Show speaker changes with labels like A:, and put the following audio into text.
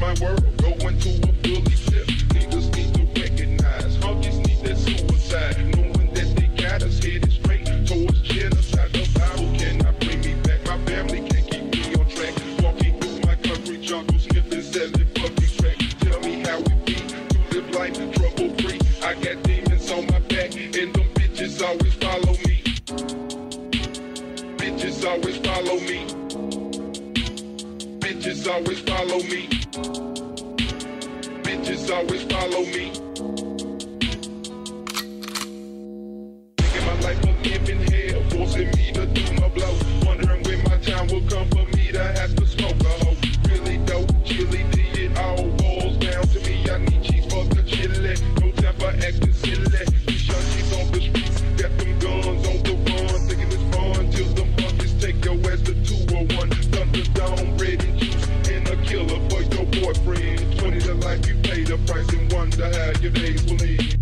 A: my world, going to a bully ship. Niggas need to recognize, huggies need that suicide. Knowing that they got us headed straight towards genocide. The Bible cannot bring me back, my family can't keep me on track. Walking through my country jungle, sniffing, selling puppy track. Tell me how it be to live life trouble free. I got demons on my back, and them bitches always follow me. Bitches always follow me. Bitches always follow me. Bitches always follow me. Taking my life a living hell, forcing me to do my blow. Wondering when my time will come for me. pay the price and wonder how your days will.